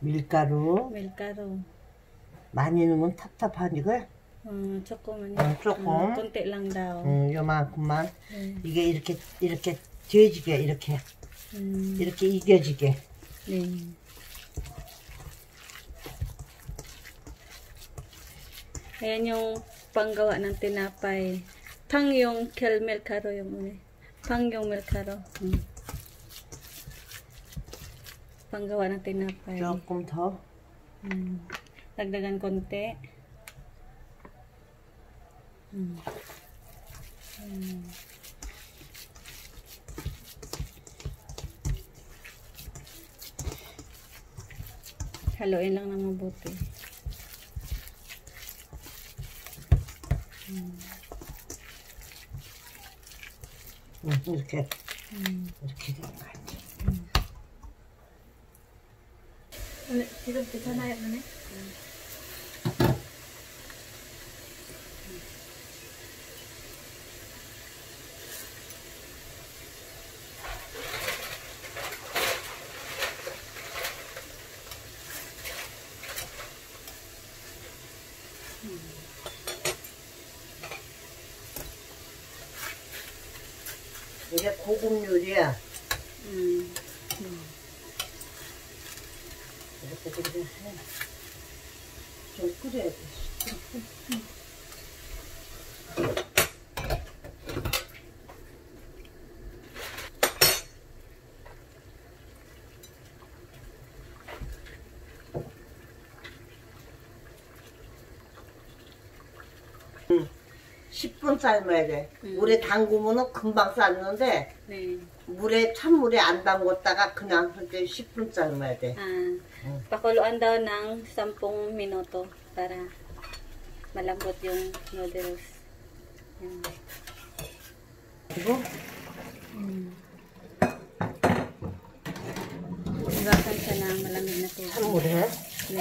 밀가루 milkaro. 많이 넣으면 답답하니까 Uh, 조금만. 어, 조금. Uh, konti lang daw. 음, 요만큼만 네. 이게 이렇게 이렇게 돼지게 이렇게 음, 이렇게 이겨지게 네. Ayan yung panggawa ng tinapay. Pang yung kel milkaro yung uni. Pang yung milkaro. Hmm. panggawa natin ng tinapay. Chokum to. Hmm. Dagdagan konti. Hmm. Hmm. Haluin lang ng mabuti. Hmm. Mm, look at, mm. 지금 괜찮아요, 언니? 이게 고급 요리야. 음. てくださいチョコレートしてうん。 10분 삶아야 돼. 음. 물에 담그면 금방 삶는데 네. 물에 찬물에 안 담궜다가 그냥 할때 10분 삶아야 돼. Ah, Mm. pakuluan daw ng 10 minuto para malambot yung noodles. Yan. 그리고 Mm. Hugasan siya ng malamig na tubig. 찬물에 네.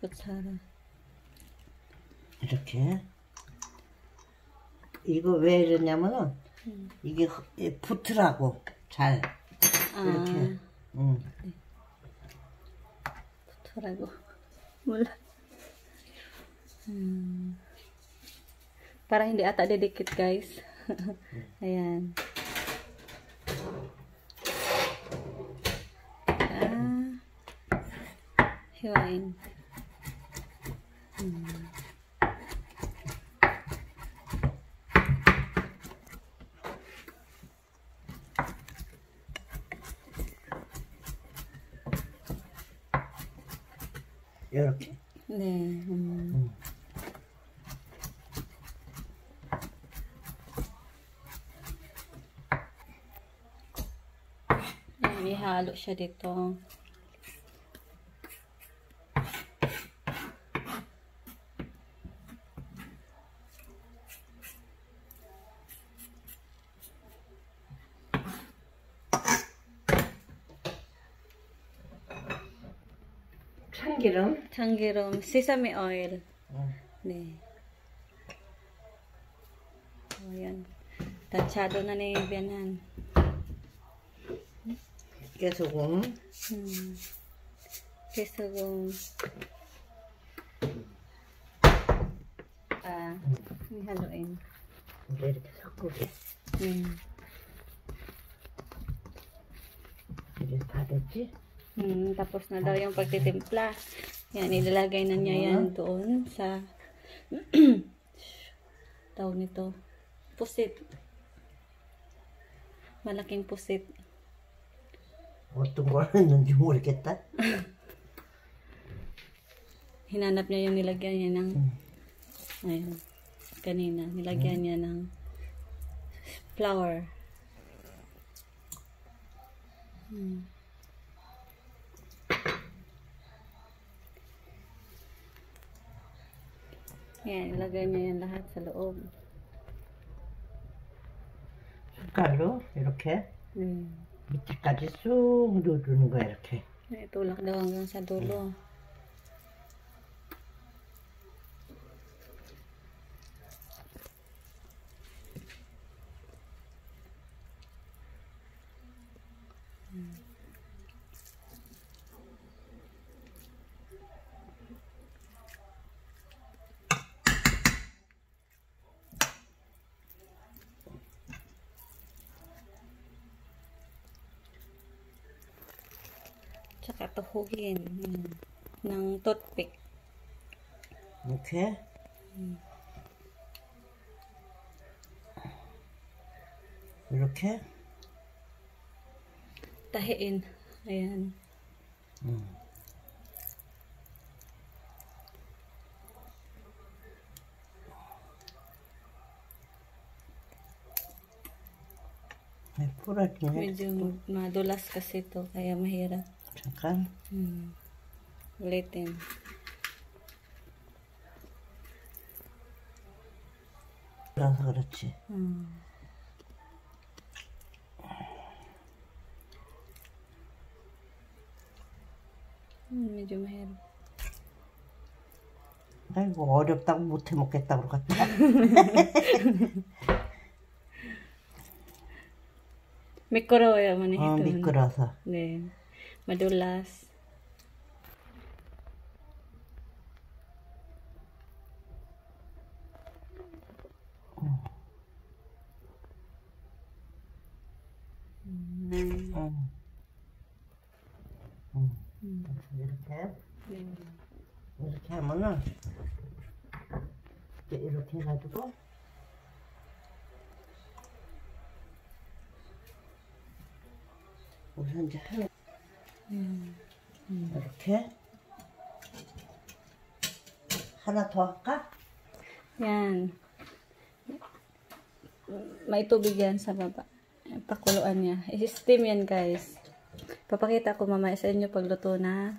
Kutsara. 이렇게 이거 왜 이러냐면은 음. 이게 붙으라고 잘 Ah, 이렇게 응. Turago. Wala. Hmm. Parang hindi ata didikit, guys. Ayan. Hiwain. Hmm. 이렇게 네. 음. Ayan, ihalo siya dito. 참기름 참기름, oil. 응. 네. O, yan. Tatsado na ni Bianan. 깨소금 Hmm. Kesogong. Ah, ihaluin. 이제 이렇게 섞으게 Hmm. 이제 다 됐지? Hmm, tapos na daw yung pagtitimpla. Yan, ilalagay na niya yan doon sa tawag nito. Pusit. Malaking pusit. Otong waran ng jumul kita. Hinanap niya yung nilagyan niya ng ayun, kanina. Nilagyan niya ng flour. Hmm. Yan, ilagay niya yan lahat sa loob. 숟갈로 이렇게 Hmm. 밑에까지 쑥 누르는 거야 이렇게. Itulak daw hanggang sa dulo. Tsaka tuhugin hmm, ng toothpick. Okay. Hmm. Iroke. Tahiin. Ayan. Hmm. Ay, purat nga. Medyo madulas kasi to kaya mahirap. 잠깐. Hmm. Ulitin. 그래서 그렇지. Hmm. Hmm, medyo mahirap. 아이고, 어렵다고 못해 먹겠다고 그러겠다. Mikro man 어. 미끄러서. 네. Madulas. 음. 응. 응. 이렇게. 네. 이렇게 하면은 이제 이렇게 해가지고 우선 이제 하 나 음. 이렇게 하나 더 할까? Yan. May tubig yan sa baba. Pakuluan niya. I-steam yan guys. Papakita ko mamaya sa inyo pagluto na.